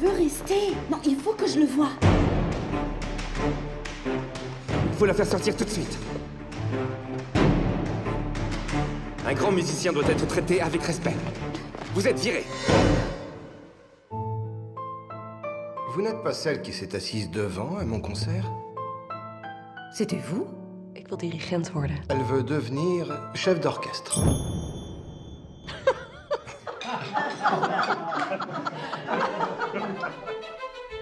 veux rester. Non, il faut que je le voie. Il faut la faire sortir tout de suite. Un grand musicien doit être traité avec respect. Vous êtes viré. Vous n'êtes pas celle qui s'est assise devant à mon concert? C'était vous? Ik wil dirigent worden. Elle veut devenir chef d'orchestre.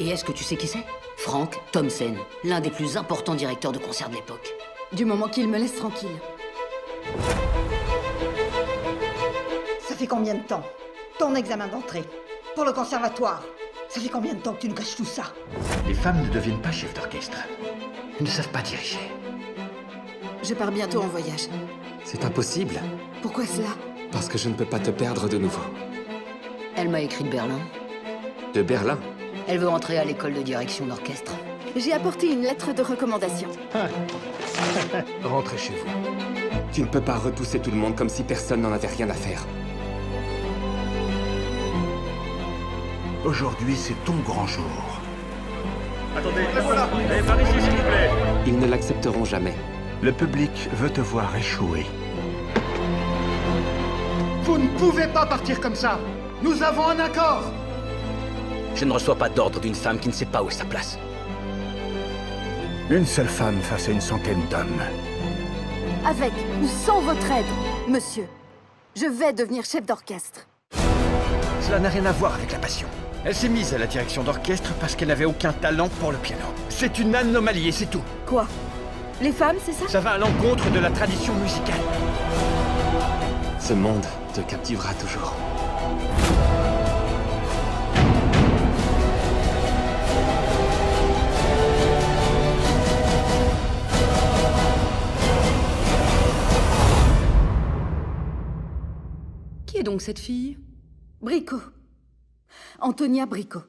Et est-ce que tu sais qui c'est? Frank Thompson, l'un des plus importants directeurs de concert de l'époque. Du moment qu'il me laisse tranquille. Ça fait combien de temps? Ton examen d'entrée Pour le conservatoire Ça fait combien de temps que tu nous caches tout ça? Les femmes ne deviennent pas chefs d'orchestre. Elles ne savent pas diriger. Je pars bientôt en voyage. C'est impossible. Pourquoi cela? Parce que je ne peux pas te perdre de nouveau. Elle m'a écrit de Berlin. De Berlin. Elle veut entrer à l'école de direction d'orchestre. J'ai apporté une lettre de recommandation. Rentrez chez vous. Tu ne peux pas repousser tout le monde comme si personne n'en avait rien à faire. Aujourd'hui, c'est ton grand jour. Ils ne l'accepteront jamais. Le public veut te voir échouer. Vous ne pouvez pas partir comme ça Nous avons un accord Je ne reçois pas d'ordre d'une femme qui ne sait pas où est sa place. Une seule femme face à une centaine d'hommes. Avec ou sans votre aide, monsieur, je vais devenir chef d'orchestre. Cela n'a rien à voir avec la passion. Elle s'est mise à la direction d'orchestre parce qu'elle n'avait aucun talent pour le piano. C'est une anomalie et c'est tout. Quoi? Les femmes, c'est ça? Ça va à l'encontre de la tradition musicale. Ce monde te captivera toujours. Qui est donc cette fille? Bricot. Antonia Bricot.